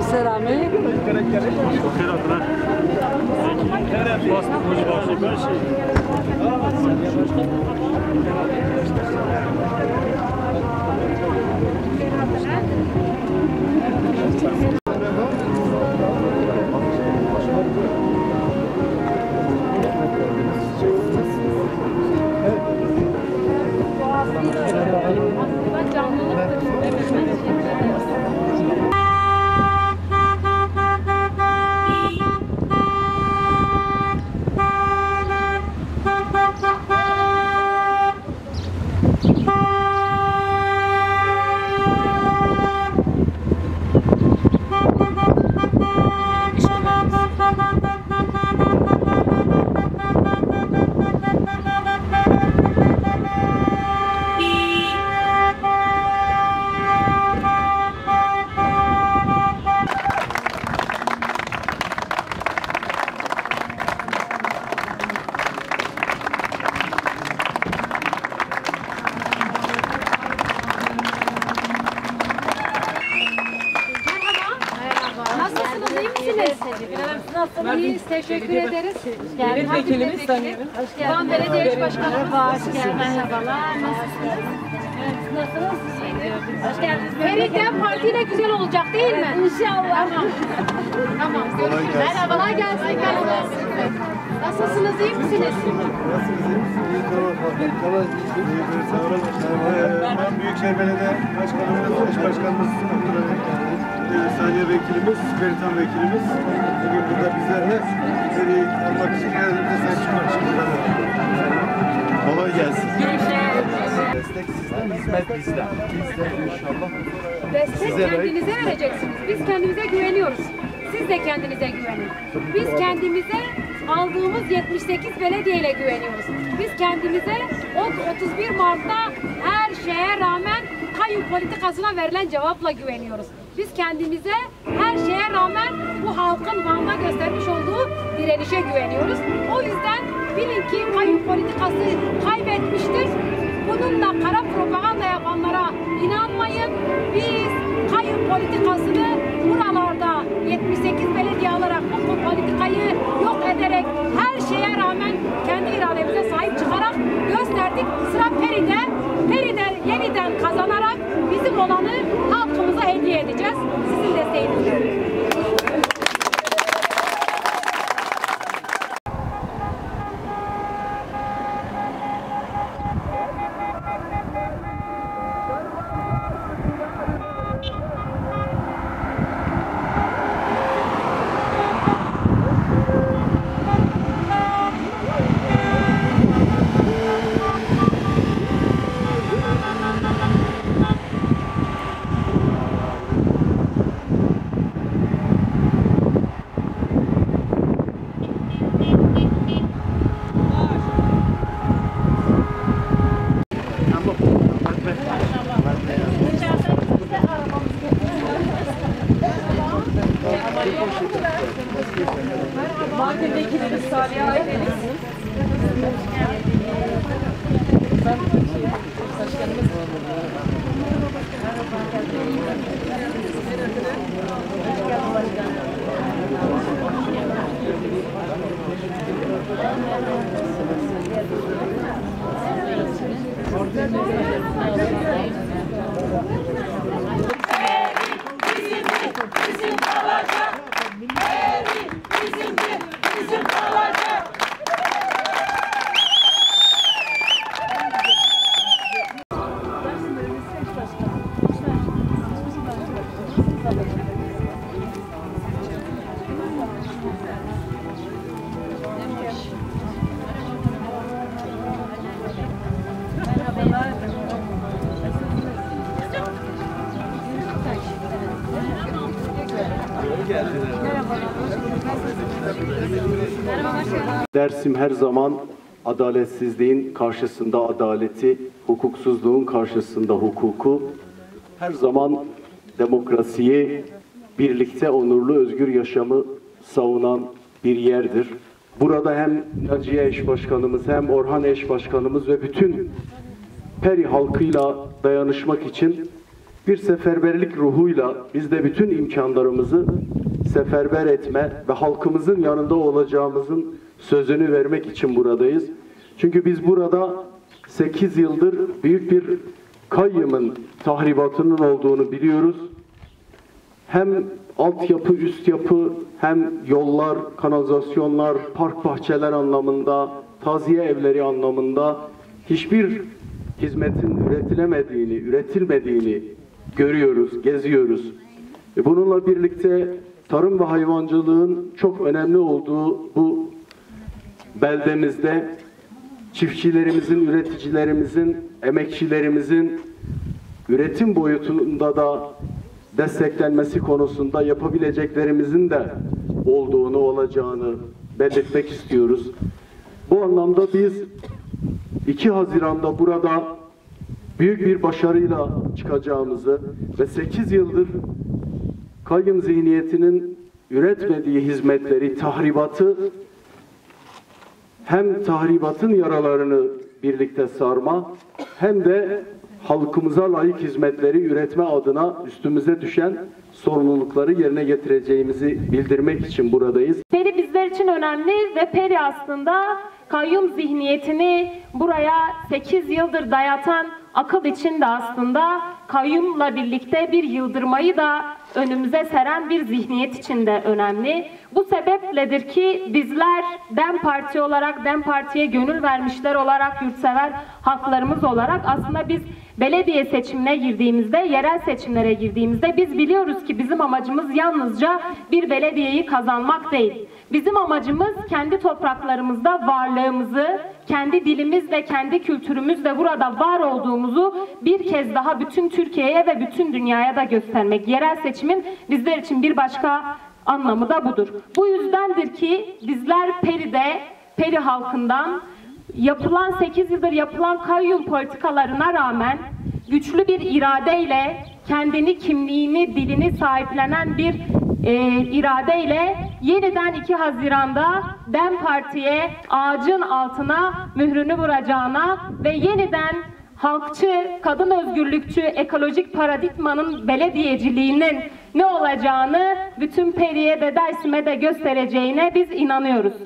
Selamı. Nasılsınız, iyi İyiyiz, teşekkür ederiz. Milletvekilimiz sanıyorum. Van Belediye Başkanımız. Hoş geldiniz. Merhabalar, nasılsınız? Nasılsınız? Hoş geldiniz. Ferit'ten partiyle güzel olacak değil mi? İnşallah. Tamam. Tamam, görüşürüz. Merhabalar, gelsin. Merhaba. Nasılsınız, iyi misiniz? Ben Büyükşehir Belediye Başkanımız, eş başkanımız e, Saniye Vekilimiz, Feritan Vekilimiz bugün burada bizlerle Feri'yi almak için yerlerimize sahip çıkmak için burada. Kolay gelsin. Destek sizden, hizmet bizden. Biz de inşallah Destek Size de- kendinize vereceksiniz. Biz kendimize güveniyoruz. Siz de kendinize güvenin. Biz kendimize aldığımız 78 belediyeyle güveniyoruz. Biz kendimize o 31 Mart'ta her şeye rağmen kayyum politikasına verilen cevapla güveniyoruz. Biz kendimize her şeye rağmen bu halkın Van'da göstermiş olduğu direnişe güveniyoruz. O yüzden bilin ki kayyum politikası kaybetmiştir. Bununla kara propaganda yapanlara inanmayın. Biz kayyum politikasını buralarda 78 belediye alarak bu politikayı yok ederek her şeye rağmen kendi irademize sahip çıkarak gösterdik. Sıra Peri'de. Peri'de yeniden kazanarak bizim olanı halkımıza vekilimiz Dersim her zaman adaletsizliğin karşısında adaleti, hukuksuzluğun karşısında hukuku, her zaman demokrasiyi, birlikte onurlu özgür yaşamı savunan bir yerdir. burada hem Naciye eş başkanımız hem Orhan eş başkanımız ve bütün Peri halkıyla dayanışmak için bir seferberlik ruhuyla biz de bütün imkanlarımızı seferber etme ve halkımızın yanında olacağımızın sözünü vermek için buradayız. Çünkü biz burada 8 yıldır büyük bir kayyımın tahribatının olduğunu biliyoruz. Hem altyapı, üst yapı, hem yollar, kanalizasyonlar, park bahçeler anlamında, taziye evleri anlamında hiçbir hizmetin üretilemediğini, üretilmediğini görüyoruz, geziyoruz. Ve bununla birlikte tarım ve hayvancılığın çok önemli olduğu bu beldemizde çiftçilerimizin, üreticilerimizin, emekçilerimizin üretim boyutunda da desteklenmesi konusunda yapabileceklerimizin de olduğunu, olacağını belirtmek istiyoruz. Bu anlamda biz 2 Haziran'da burada büyük bir başarıyla çıkacağımızı ve 8 yıldır kayyum zihniyetinin üretmediği hizmetleri, tahribatı hem tahribatın yaralarını birlikte sarma hem de halkımıza layık hizmetleri üretme adına üstümüze düşen sorumlulukları yerine getireceğimizi bildirmek için buradayız. Peri bizler için önemli ve Peri aslında kayyum zihniyetini buraya 8 yıldır dayatan akıl için de aslında kayyumla birlikte bir yıldırmayı da önümüze seren bir zihniyet için de önemli. Bu sebepledir ki bizler DEM Parti olarak, DEM Parti'ye gönül vermişler olarak, yurtsever halklarımız olarak aslında biz belediye seçimine girdiğimizde, yerel seçimlere girdiğimizde biz biliyoruz ki bizim amacımız yalnızca bir belediyeyi kazanmak değil. Bizim amacımız kendi topraklarımızda varlığımızı, kendi dilimizle, kendi kültürümüzle burada var olduğumuzu bir kez daha bütün Türkiye'ye ve bütün dünyaya da göstermek. Yerel seçimin bizler için bir başka anlamı da budur. Bu yüzdendir ki bizler Peri'de, Peri halkından yapılan 8 yıldır yapılan kayyum politikalarına rağmen güçlü bir iradeyle kendini, kimliğini, dilini sahiplenen bir e, iradeyle yeniden 2 Haziran'da DEM Parti'ye ağacın altına mührünü vuracağına ve yeniden halkçı, kadın özgürlükçü, ekolojik paradigmanın belediyeciliğinin ne olacağını bütün Peri'ye de Dersim'e de göstereceğine biz inanıyoruz.